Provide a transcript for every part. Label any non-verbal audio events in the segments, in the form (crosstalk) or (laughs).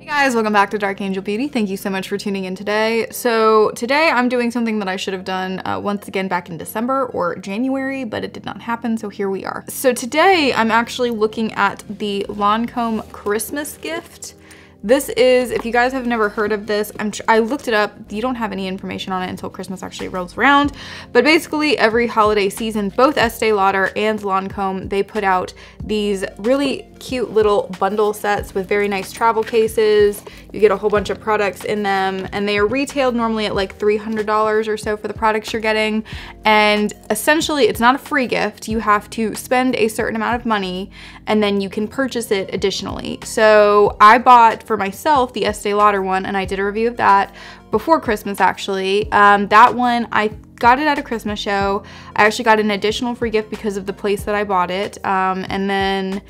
Hey guys, welcome back to Dark Angel Beauty. Thank you so much for tuning in today. So today I'm doing something that I should have done uh, once again back in December or January, but it did not happen, so here we are. So today I'm actually looking at the Lancome Christmas gift. This is, if you guys have never heard of this, I'm I looked it up. You don't have any information on it until Christmas actually rolls around. But basically every holiday season, both Estee Lauder and Lancome, they put out these really cute little bundle sets with very nice travel cases. You get a whole bunch of products in them and they are retailed normally at like $300 or so for the products you're getting. And essentially it's not a free gift. You have to spend a certain amount of money and then you can purchase it additionally. So I bought for myself the Estee Lauder one and I did a review of that before Christmas actually. Um, that one I got it at a Christmas show. I actually got an additional free gift because of the place that I bought it. Um, and then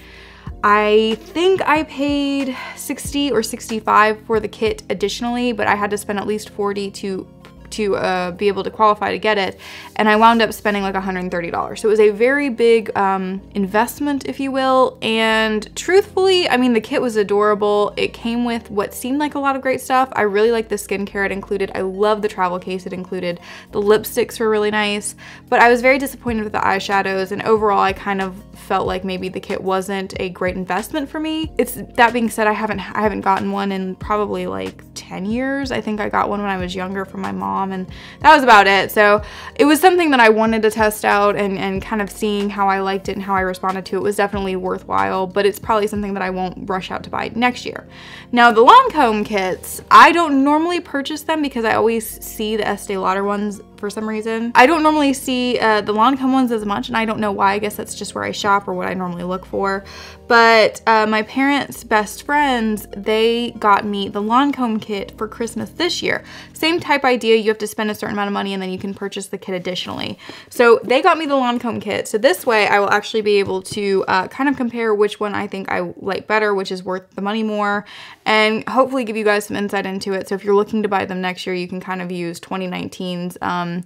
I think I paid 60 or 65 for the kit additionally, but I had to spend at least 40 to to uh, be able to qualify to get it. And I wound up spending like $130. So it was a very big um, investment, if you will. And truthfully, I mean, the kit was adorable. It came with what seemed like a lot of great stuff. I really like the skincare it included. I love the travel case it included. The lipsticks were really nice, but I was very disappointed with the eyeshadows. And overall, I kind of felt like maybe the kit wasn't a great investment for me. It's that being said, I haven't I haven't gotten one in probably like 10 years. I think I got one when I was younger from my mom and that was about it. So it was something that I wanted to test out and, and kind of seeing how I liked it and how I responded to it was definitely worthwhile, but it's probably something that I won't rush out to buy next year. Now the Lancome kits, I don't normally purchase them because I always see the Estee Lauder ones for some reason. I don't normally see uh, the Lancome ones as much and I don't know why. I guess that's just where I shop or what I normally look for. But uh, my parents' best friends, they got me the Lancome kit for Christmas this year. Same type idea, you have to spend a certain amount of money and then you can purchase the kit additionally. So they got me the Lancome kit. So this way I will actually be able to uh, kind of compare which one I think I like better, which is worth the money more, and hopefully give you guys some insight into it. So if you're looking to buy them next year, you can kind of use 2019's um, um,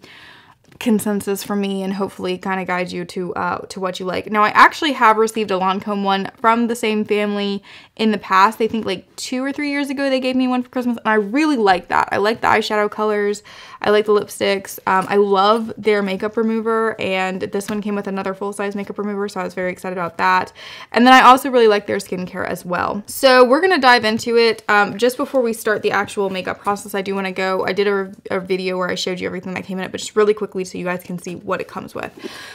consensus from me and hopefully kind of guide you to uh, to what you like. Now I actually have received a Lancome one from the same family in the past. They think like two or three years ago they gave me one for Christmas and I really like that. I like the eyeshadow colors. I like the lipsticks. Um, I love their makeup remover and this one came with another full-size makeup remover so I was very excited about that. And then I also really like their skincare as well. So we're going to dive into it. Um, just before we start the actual makeup process I do want to go, I did a, a video where I showed you everything that came in it but just really quickly so you guys can see what it comes with.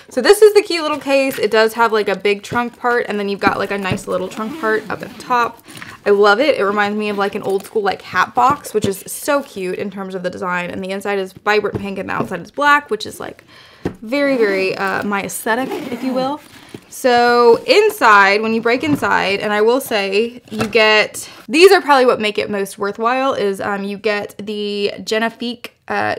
So this is the cute little case. It does have like a big trunk part and then you've got like a nice little trunk part up at the top. I love it. It reminds me of like an old school like hat box, which is so cute in terms of the design. And the inside is vibrant pink and the outside is black, which is like very, very uh, my aesthetic, if you will. So inside, when you break inside, and I will say you get, these are probably what make it most worthwhile, is um, you get the Genifique uh,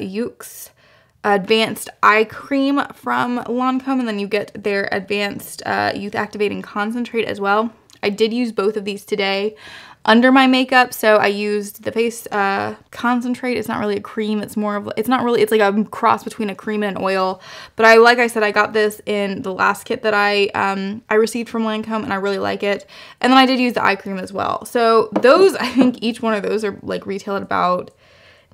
advanced eye cream from Lancome and then you get their advanced uh, youth activating concentrate as well. I did use both of these today under my makeup. So I used the face uh, concentrate. It's not really a cream. It's more of, it's not really, it's like a cross between a cream and an oil. But I, like I said, I got this in the last kit that I, um, I received from Lancome and I really like it. And then I did use the eye cream as well. So those, I think each one of those are like retail at about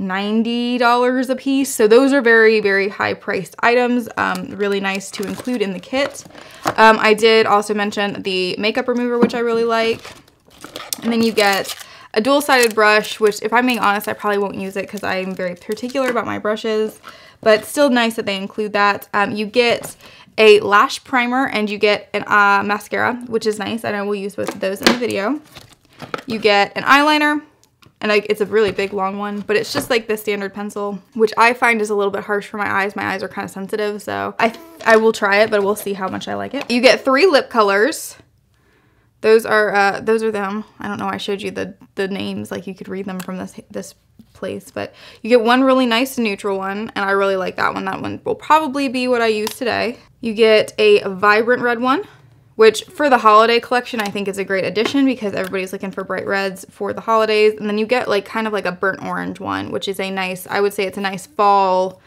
$90 a piece. So those are very, very high priced items. Um, really nice to include in the kit. Um, I did also mention the makeup remover, which I really like. And then you get a dual-sided brush, which if I'm being honest, I probably won't use it because I'm very particular about my brushes, but still nice that they include that. Um, you get a lash primer and you get an uh, mascara, which is nice, and I will use both of those in the video. You get an eyeliner, and like it's a really big long one but it's just like the standard pencil which I find is a little bit harsh for my eyes. My eyes are kind of sensitive so I I will try it but we'll see how much I like it. You get three lip colors. Those are uh, those are them. I don't know I showed you the the names like you could read them from this this place but you get one really nice neutral one and I really like that one. That one will probably be what I use today. You get a vibrant red one which for the holiday collection I think is a great addition because everybody's looking for bright reds for the holidays. And then you get like kind of like a burnt orange one, which is a nice, I would say it's a nice fall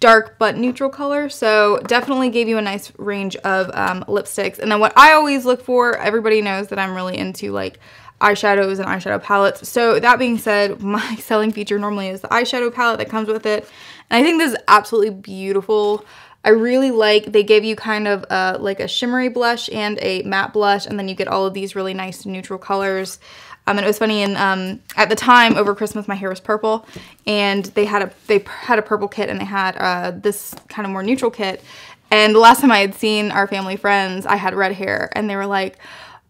dark but neutral color. So definitely gave you a nice range of um, lipsticks. And then what I always look for, everybody knows that I'm really into like eyeshadows and eyeshadow palettes. So that being said, (laughs) my selling feature normally is the eyeshadow palette that comes with it. And I think this is absolutely beautiful. I really like, they give you kind of uh, like a shimmery blush and a matte blush, and then you get all of these really nice neutral colors. Um, and it was funny, and um, at the time over Christmas, my hair was purple, and they had a they had a purple kit, and they had uh, this kind of more neutral kit. And the last time I had seen our family friends, I had red hair, and they were like,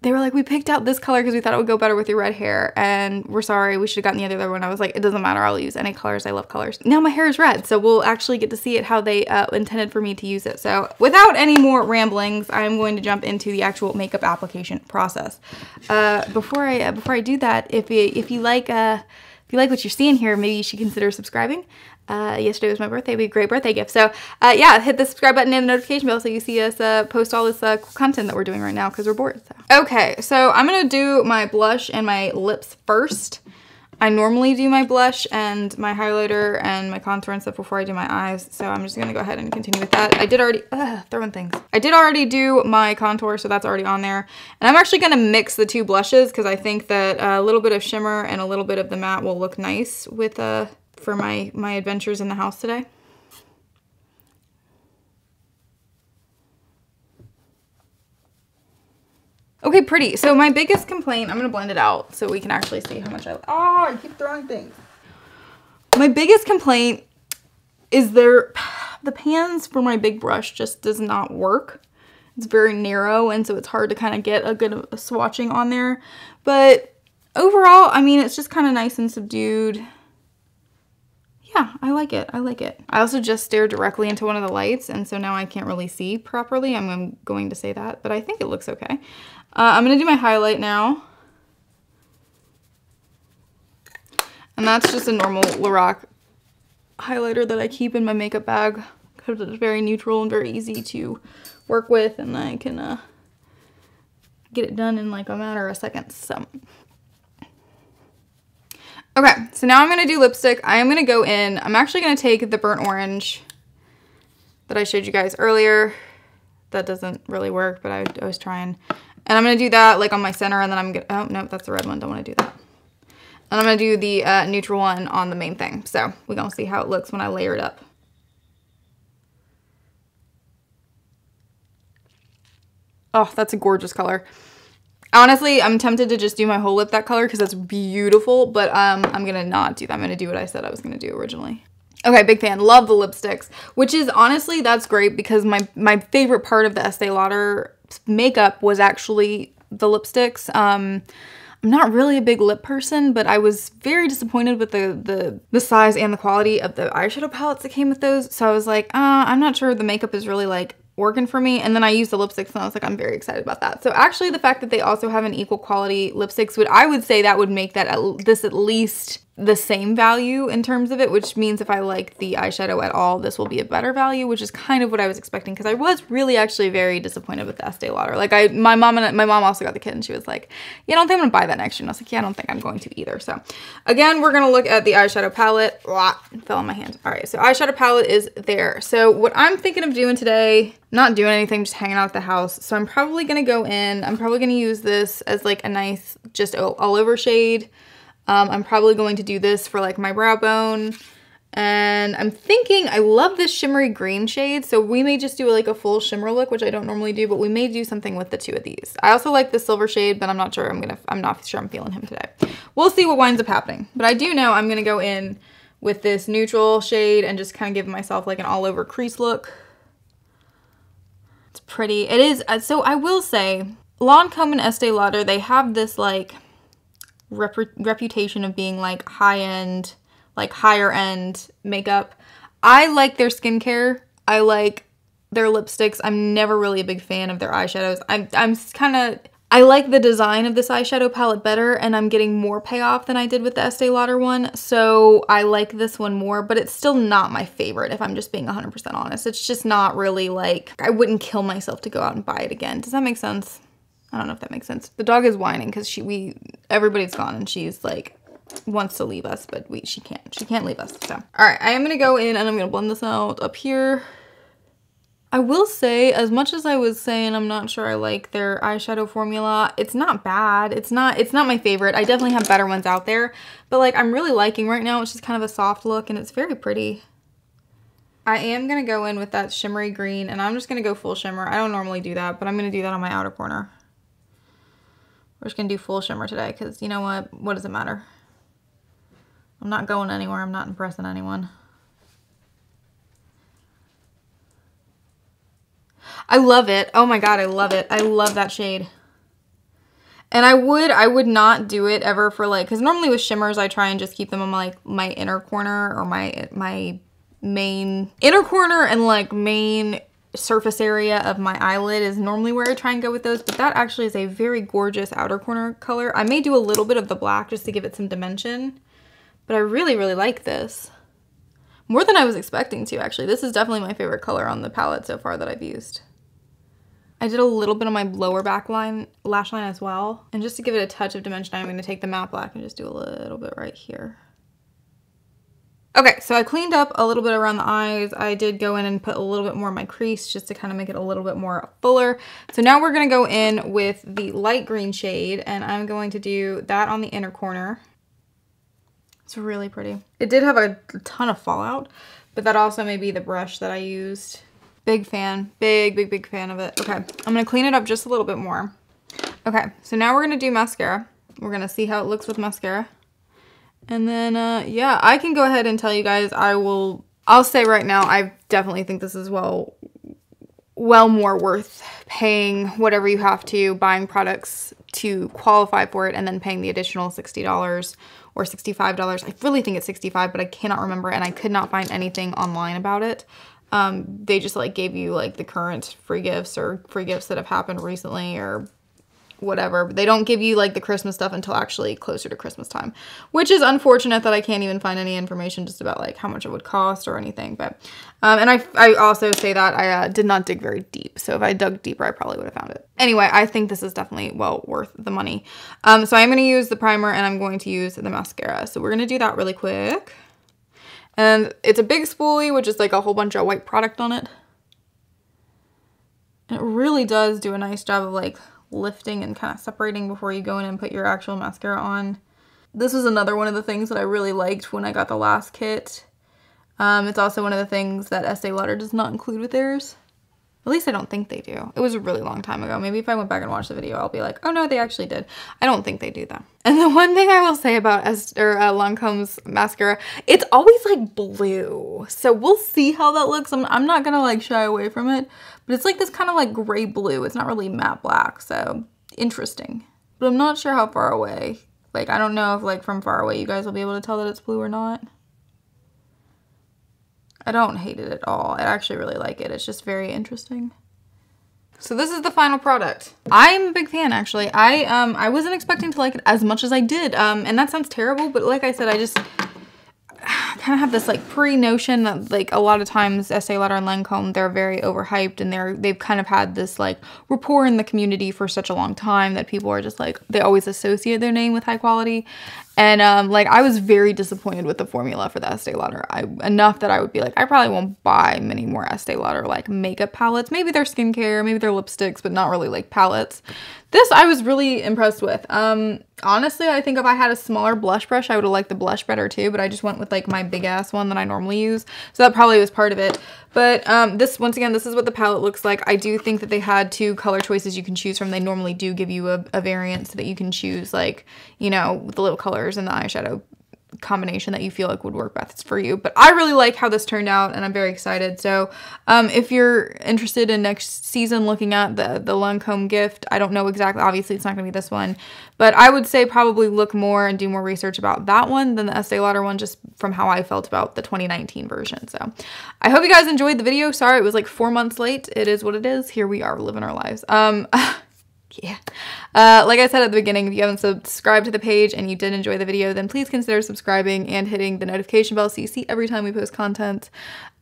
they were like, we picked out this color because we thought it would go better with your red hair. And we're sorry, we should have gotten the other one. I was like, it doesn't matter. I'll use any colors. I love colors. Now my hair is red. So we'll actually get to see it how they uh, intended for me to use it. So without any more ramblings, I'm going to jump into the actual makeup application process. Uh, before I uh, before I do that, if you, if you like uh, if you like what you're seeing here, maybe you should consider subscribing. Uh, yesterday was my birthday. A great birthday gift. So uh, yeah, hit the subscribe button and the notification bell so you see us uh, post all this uh, content that we're doing right now because we're bored. So. Okay, so I'm going to do my blush and my lips first. I normally do my blush and my highlighter and my contour and stuff before I do my eyes. So I'm just going to go ahead and continue with that. I did already, ugh, throwing things. I did already do my contour, so that's already on there. And I'm actually going to mix the two blushes because I think that a little bit of shimmer and a little bit of the matte will look nice with uh, for my, my adventures in the house today. Okay, pretty. So my biggest complaint, I'm to blend it out so we can actually see how much I, oh, I keep throwing things. My biggest complaint is there, (sighs) the pans for my big brush just does not work. It's very narrow and so it's hard to kind of get a good swatching on there. But overall, I mean, it's just kind of nice and subdued yeah, I like it. I like it. I also just stared directly into one of the lights, and so now I can't really see properly. I'm going to say that, but I think it looks okay. Uh, I'm going to do my highlight now. And that's just a normal Lorac highlighter that I keep in my makeup bag because it's very neutral and very easy to work with, and I can uh, get it done in like a matter of seconds. So Okay, so now I'm going to do lipstick. I am going to go in. I'm actually going to take the burnt orange that I showed you guys earlier. That doesn't really work, but I, I was trying. And I'm going to do that like on my center and then I'm going to, oh, no, that's the red one. Don't want to do that. And I'm going to do the uh, neutral one on the main thing. So we're going to see how it looks when I layer it up. Oh, that's a gorgeous color. Honestly, I'm tempted to just do my whole lip that color because that's beautiful, but um, I'm gonna not do that. I'm gonna do what I said I was gonna do originally. Okay, big fan. Love the lipsticks, which is honestly, that's great because my, my favorite part of the Estee Lauder makeup was actually the lipsticks. Um, I'm not really a big lip person, but I was very disappointed with the, the, the size and the quality of the eyeshadow palettes that came with those. So I was like, uh, I'm not sure the makeup is really like working for me. And then I used the lipsticks and I was like, I'm very excited about that. So actually the fact that they also have an equal quality lipsticks would, I would say that would make that at, this at least the same value in terms of it, which means if I like the eyeshadow at all, this will be a better value, which is kind of what I was expecting because I was really actually very disappointed with the Estee Lauder. Like I, my mom and my mom also got the kit and she was like, yeah, I don't think I'm gonna buy that next year. And I was like, yeah, I don't think I'm going to either. So again, we're gonna look at the eyeshadow palette. Blah, fell on my hand. All right, so eyeshadow palette is there. So what I'm thinking of doing today, not doing anything, just hanging out at the house. So I'm probably gonna go in, I'm probably gonna use this as like a nice, just all over shade. Um, I'm probably going to do this for like my brow bone. And I'm thinking, I love this shimmery green shade, so we may just do like a full shimmer look, which I don't normally do, but we may do something with the two of these. I also like the silver shade, but I'm not sure I'm gonna, I'm not sure I'm feeling him today. We'll see what winds up happening. But I do know I'm gonna go in with this neutral shade and just kind of give myself like an all over crease look. It's pretty. It is, uh, so I will say, Lancome and Estee Lauder, they have this like, rep reputation of being like high end, like higher end makeup. I like their skincare. I like their lipsticks. I'm never really a big fan of their eyeshadows. I'm, I'm kind of, I like the design of this eyeshadow palette better and I'm getting more payoff than I did with the Estee Lauder one. So I like this one more, but it's still not my favorite if I'm just being 100% honest. It's just not really like, I wouldn't kill myself to go out and buy it again. Does that make sense? I don't know if that makes sense. The dog is whining because she we everybody's gone and she's like wants to leave us, but we she can't. She can't leave us. So all right, I am gonna go in and I'm gonna blend this out up here. I will say, as much as I was saying I'm not sure I like their eyeshadow formula, it's not bad. It's not it's not my favorite. I definitely have better ones out there. But like I'm really liking right now. It's just kind of a soft look and it's very pretty. I am going to go in with that shimmery green and I'm just going to go full shimmer. I don't normally do that, but I'm to do that on my outer corner. We're just going to do full shimmer today because you know what? What does it matter? I'm not going anywhere. I'm not impressing anyone. I love it. Oh my god, I love it. I love that shade. And I would, I would not do it ever for like, because normally with shimmers, I try and just keep them on my, like my inner corner or my, my main inner corner and like main surface area of my eyelid is normally where I try and go with those, but that actually is a very gorgeous outer corner color. I may do a little bit of the black just to give it some dimension, but I really, really like this. More than I was expecting to, actually. This is definitely my favorite color on the palette so far that I've used. I did a little bit on my lower back line, lash line as well. And just to give it a touch of dimension, I'm gonna take the matte black and just do a little bit right here. Okay, so I cleaned up a little bit around the eyes. I did go in and put a little bit more in my crease just to kind of make it a little bit more fuller. So now we're gonna go in with the light green shade and I'm going to do that on the inner corner. It's really pretty. It did have a ton of fallout, but that also may be the brush that I used Big fan. Big, big, big fan of it. Okay, I'm to clean it up just a little bit more. Okay, so now we're going to do mascara. We're going to see how it looks with mascara. And then, uh, yeah, I can go ahead and tell you guys I will... I'll say right now, I definitely think this is well, well more worth paying whatever you have to, buying products to qualify for it, and then paying the additional $60 or $65. I really think it's 65 but I cannot remember, and I could not find anything online about it um, they just like gave you like the current free gifts or free gifts that have happened recently or whatever. They don't give you like the Christmas stuff until actually closer to Christmas time, which is unfortunate that I can't even find any information just about like how much it would cost or anything. But, um, and I, I also say that I uh, did not dig very deep. So if I dug deeper, I probably would have found it. Anyway, I think this is definitely well worth the money. Um, so I'm going to use the primer and I'm going to use the mascara. So we're going to do that really quick. And it's a big spoolie, which is like a whole bunch of white product on it. And it really does do a nice job of like lifting and kind of separating before you go in and put your actual mascara on. This was another one of the things that I really liked when I got the last kit. Um, it's also one of the things that Estee Lauder does not include with theirs. At least I don't think they do. It was a really long time ago. Maybe if I went back and watched the video, I'll be like, oh no, they actually did. I don't think they do that. And the (laughs) one thing I will say about Esther uh, Lancome's mascara, it's always like blue. So we'll see how that looks. I'm, I'm not gonna like shy away from it, but it's like this kind of like gray blue. It's not really matte black, so interesting. But I'm not sure how far away. Like, I don't know if like from far away you guys will be able to tell that it's blue or not. I don't hate it at all. I actually really like it. It's just very interesting. So this is the final product. I'm a big fan actually. I um I wasn't expecting to like it as much as I did. Um and that sounds terrible, but like I said, I just (sighs) kind of have this like pre-notion that like a lot of times Estee Lauder and Lancome they're very overhyped and they're they've kind of had this like rapport in the community for such a long time that people are just like they always associate their name with high quality and um, like I was very disappointed with the formula for the Estee Lauder. I enough that I would be like, I probably won't buy many more Estee Lauder like makeup palettes. Maybe they're skincare, maybe they're lipsticks, but not really like palettes. This I was really impressed with. Um, honestly, I think if I had a smaller blush brush, I would have liked the blush better too, but I just went with like my big ass one that I normally use. So that probably was part of it. But um, this, once again, this is what the palette looks like. I do think that they had two color choices you can choose from. They normally do give you a, a variant so that you can choose like, you know, the little colors and the eyeshadow combination that you feel like would work best for you. But I really like how this turned out and I'm very excited. So um, if you're interested in next season looking at the, the Lancome gift, I don't know exactly, obviously it's not gonna be this one, but I would say probably look more and do more research about that one than the Estee Lauder one just from how I felt about the 2019 version. So I hope you guys enjoyed the video. Sorry, it was like four months late. It is what it is. Here we are living our lives. Um, (laughs) yeah. Uh, like I said at the beginning, if you haven't subscribed to the page and you did enjoy the video, then please consider subscribing and hitting the notification bell so you see every time we post content.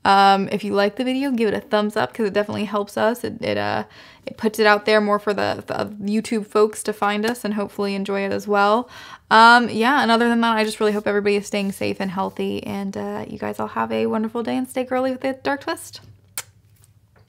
Um, if you like the video, give it a thumbs up because it definitely helps us. It, it, uh, it puts it out there more for the, the, YouTube folks to find us and hopefully enjoy it as well. Um, yeah, and other than that, I just really hope everybody is staying safe and healthy and uh, you guys all have a wonderful day and stay girly with a dark twist.